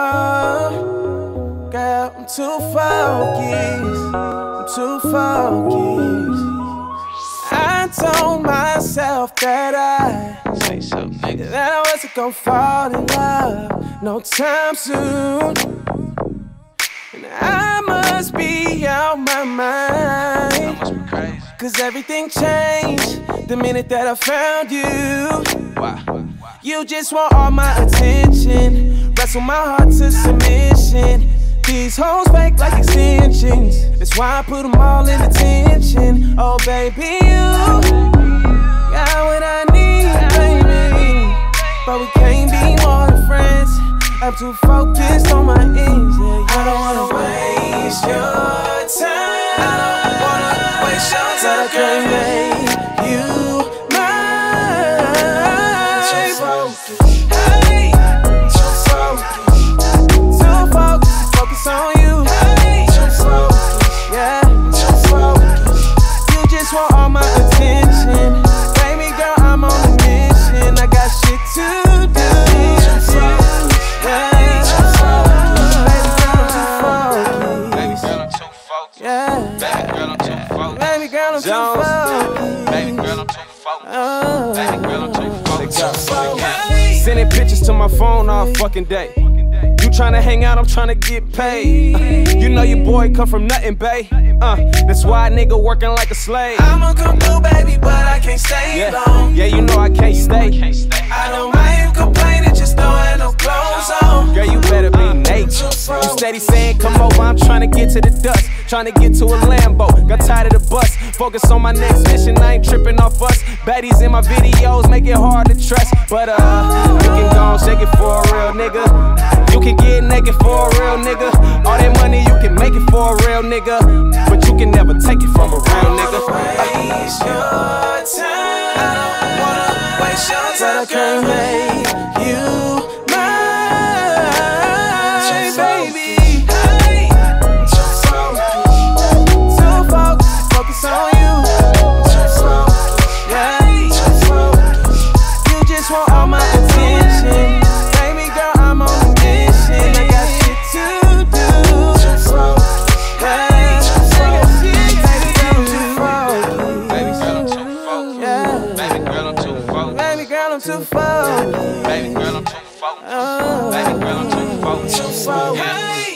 Oh, girl, I'm too focused. I'm too focused. I told myself that I Say so, nigga. that I wasn't gonna fall in love no time soon. And I must be out my mind. must be crazy. Cause everything changed the minute that I found you. Wow. You just want all my attention. Wrestle my heart to submission. These hoes fake like extensions. That's why I put them all in attention. Oh, baby, you got what I need, baby. But we can't be more than friends. I'm too focused on my ends. Yeah, I don't wanna waste your time. I don't wanna waste your time. I can't make you Baby girl, I'm too focused. Baby girl, I'm too focused. Baby girl, I'm too focused. Oh. Baby girl, I'm too focused. Sending pictures to my phone all fucking day. You tryna hang out, I'm tryna get paid. Uh, you know your boy come from nothing, babe. Uh, that's why a nigga working like a slave. I'ma come through, baby, but I can't stay Yeah, long. yeah, you know I can't stay. Can't stay. I don't come I'm tryna get to the dust. Tryna get to a Lambo. Got tired of the bus. Focus on my next mission, I ain't tripping off us. Baddies in my videos make it hard to trust. But uh, you can go shake it for a real nigga. You can get naked for a real nigga. All that money you can make it for a real nigga. But you can never take it from a real nigga. Waste your time. I don't wanna waste your time. But I can't make you too. Baby girl, I'm too focused. Oh. Baby girl, I'm too focused. Too.